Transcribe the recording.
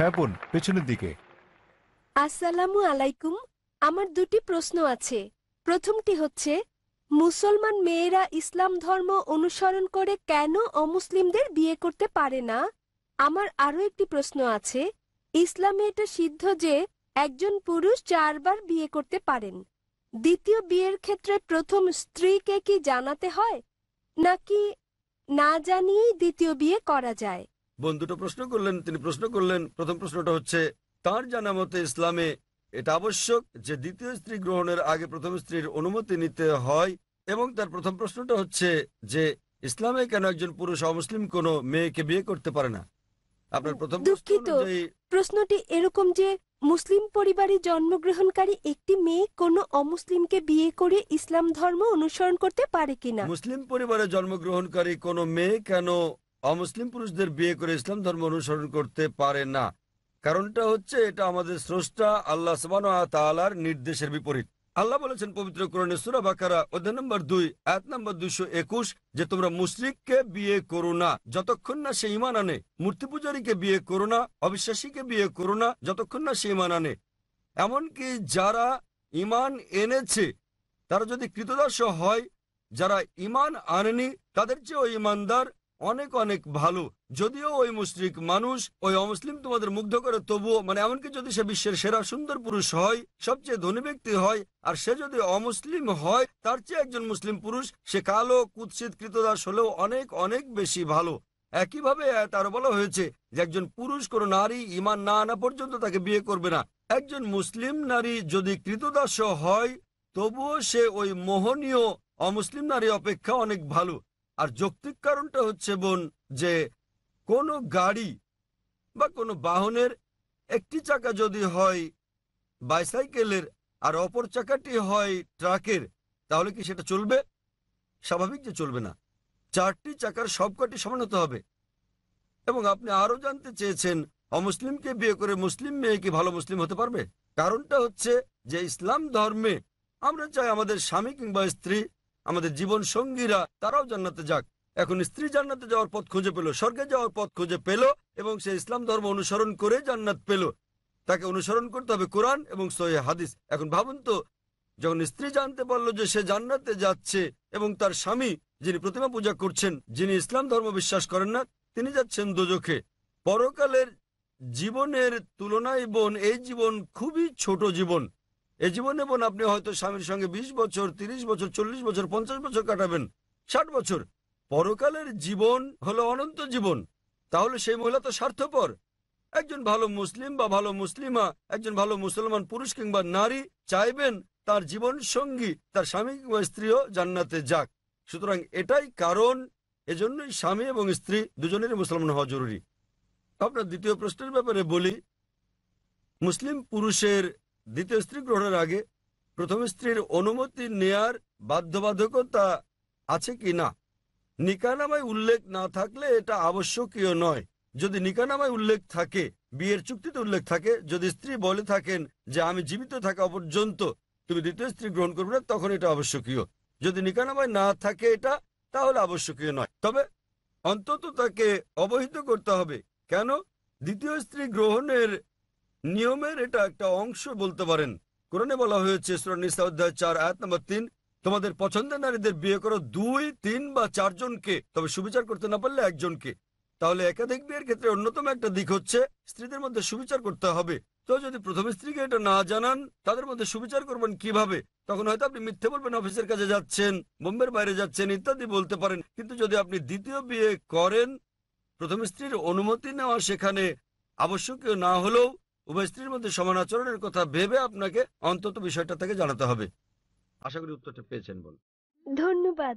হ্যাঁ বোন, পেছনের দিকে। আসসালামু আলাইকুম। আমার দুটি প্রশ্ন আছে। প্রথমটি হচ্ছে, মুসলমান মেয়েরা ইসলাম ধর্ম অনুসরণ করে কেন অমুসলিমদের বিয়ে করতে পারে না? আমার আরও একটি প্রশ্ন আছে, ইসলামে এটা সিদ্ধ যে একজন পুরুষ চারবার বিয়ে করতে পারেন। দ্বিতীয় বিয়ের ক্ষেত্রে প্রথম স্ত্রীকে কি জানাতে হয়? নাকি না জানিয়েই দ্বিতীয় বিয়ে করা যায়? বোন দুটো প্রশ্ন করলেন তিনি প্রশ্ন করলেন প্রথম প্রশ্নটা হচ্ছে তার জানা মতে ইসলামে এটা আবশ্যক যে দ্বিতীয় স্ত্রী গ্রহণের আগে প্রথম স্ত্রীর অনুমতি নিতে হয়? এবং তার প্রথম প্রশ্নটা হচ্ছে যে ইসলামে কেন একজন পুরুষ অমুসলিম কোনো মেয়েকে বিয়ে করতে পারে না? আপনার প্রথম দুঃখিত। প্রশ্নটি এরকম যে মুসলিম পরিবারে জন্মগ্রহণকারী একটি মেয়ে কোনো অমুসলিমকে বিয়ে করে ইসলাম ধর্ম অনুসরণ করতে পারে কিনা? মুসলিম পরিবারে জন্মগ্রহণকারী কোনো মেয়ে কেন অমুসলিম পুরুষদের বিয়ে করে ইসলাম ধর্ম অনুসরণ করতে পারে না। কারণটা হচ্ছে এটা আমাদের স্রষ্টা আল্লাহ সবান তালার নির্দেশের বিপরীত। আল্লাহ বলেছেন পবিত্র কোরআনে সুরা বাকারা, অধ্যায় নম্বর দুই এক নম্বর দুইশো একুশ, যে তোমরা মুশরিককে বিয়ে করো না। যতক্ষণ না সে ইমান আনে, মূর্তি পূজারীকে বিয়ে করো না, অবিশ্বাসীকে বিয়ে করো না, যতক্ষণ না সে ইমান আনে। এমনকি যারা ইমান এনেছে, তারা যদি কৃতদাস হয়, যারা ইমান আনেনি, তাদের চেয়ে ওই ইমানদার অনেক অনেক ভালো। যদিও ওই মুশরিক মানুষ, ওই অমুসলিম তোমাদের মুগ্ধ করে, তবুও মানে এমনকি যদি সে বিশ্বের সেরা সুন্দর পুরুষ হয়, সবচেয়ে ধনী ব্যক্তি হয়, আর সে যদি অমুসলিম হয়, তার চেয়ে একজন মুসলিম পুরুষ, সে কালো, কুৎসিত, কৃতদাস হলেও অনেক অনেক বেশি ভালো। একইভাবে তার বলা হয়েছে যে একজন পুরুষ কোনো নারী ইমান না আনা পর্যন্ত তাকে বিয়ে করবে না। একজন মুসলিম নারী যদি কৃতদাস হয়, তবুও সে ওই মোহনীয় অমুসলিম নারী অপেক্ষা অনেক ভালো। আর যৌক্তিক কারণটা হচ্ছে, বোন, যে কোনো গাড়ি বা কোনো বাহনের একটি চাকা যদি হয় বাইসাইকেলের আর অপর চাকাটি হয় ট্রাকের, তাহলে কি সেটা চলবে? স্বাভাবিক যে চলবে না। চারটি চাকার সবকটি সমান হতে হবে। এবং আপনি আরও জানতে চেয়েছেন, অমুসলিমকে বিয়ে করে মুসলিম মেয়ে কি ভালো মুসলিম হতে পারবে? কারণটা হচ্ছে যে ইসলাম ধর্মে আমরা চাই আমাদের স্বামী কিংবা স্ত্রী আমাদের জীবন সঙ্গীরা তারাও জান্নাতে যাক। এখন স্ত্রী জান্নাতে যাওয়ার পথ খুঁজে পেল, স্বর্গে যাওয়ার পথ খুঁজে পেল এবং সে ইসলাম ধর্ম অনুসরণ করে জান্নাত পেল। তাকে অনুসরণ করতে হবে কোরআন এবং সহি হাদিস। এখন ভাবুন তো, যখন স্ত্রী জানতে পারল যে সে জান্নাতে যাচ্ছে এবং তার স্বামী, যিনি প্রতিমা পূজা করছেন, যিনি ইসলাম ধর্ম বিশ্বাস করেন না, তিনি যাচ্ছেন দোজখে পরকালের জীবনের তুলনায় বোন, এই জীবন খুবই ছোট জীবন। এই জীবনে বোন আপনি হয়তো স্বামীর সঙ্গে ২০ বছর ৩০ বছর, চল্লিশ বছর, পঞ্চাশ বছর কাটাবেন, ষাট বছর। পরকালের জীবন হলো অনন্ত জীবন। তাহলে সেই মহিলা তো স্বার্থপর। একজন ভালো মুসলিম বা ভালো মুসলিমা, একজন ভালো মুসলমান পুরুষ কিংবা নারী চাইবেন তার জীবন সঙ্গী, তার স্বামী কিংবা স্ত্রীও জান্নাতে যাক। সুতরাং এটাই কারণ, এজন্যই স্বামী এবং স্ত্রী দুজনেরই মুসলমান হওয়া জরুরি। আপনার দ্বিতীয় প্রশ্নের ব্যাপারে বলি, মুসলিম পুরুষের দ্বিতীয় স্ত্রী গ্রহণের আগে প্রথম স্ত্রীর অনুমতি নেয়ার বাধ্যবাধকতা আছে কি না? নিকানামায় উল্লেখ না থাকলে এটা আবশ্যকীয় নয়। যদি নিকানামায় উল্লেখ থাকে, বিয়ের চুক্তিতে উল্লেখ থাকে, যদি স্ত্রী বলে থাকেন যে আমি জীবিত থাকা পর্যন্ত তুমি দ্বিতীয় স্ত্রী গ্রহণ করবে না, তখন এটা আবশ্যকীয়। যদি নিকানামায় না থাকে এটা, তাহলে আবশ্যকীয় নয়। তবে অন্তত তাকে অবহিত করতে হবে। কেন? দ্বিতীয় স্ত্রী গ্রহণের নিয়মের এটা একটা অংশ বলতে পারেন। কোরআনে বলা হয়েছে অধ্যায় চার, আয়াত নম্বর তিন, তোমাদের পছন্দের নারীদের বিয়ে করো দুই, তিন বা চারজনকে তবে সুবিচার করতে না পারলে একজনকে। তাহলে একাধিক বিয়ের ক্ষেত্রে অন্যতম একটা দিক হচ্ছে স্ত্রীদের মধ্যে সুবিচার করতে হবে। তো যদি প্রথম স্ত্রীকে এটা না জানান, তাদের মধ্যে সুবিচার করবেন কীভাবে? তখন হয়তো আপনি মিথ্যে বলবেন, অফিসের কাছে যাচ্ছেন, বোম্বের বাইরে যাচ্ছেন, ইত্যাদি বলতে পারেন। কিন্তু যদি আপনি দ্বিতীয় বিয়ে করেন, প্রথম স্ত্রীর অনুমতি নেওয়া সেখানে আবশ্যকীয় না হলেও উভয় স্ত্রীর মধ্যে সমান আচরণের কথা ভেবে আপনাকে অন্তত বিষয়টা থেকে জানাতে হবে। আশা করি উত্তরটা পেয়েছেন বল। ধন্যবাদ।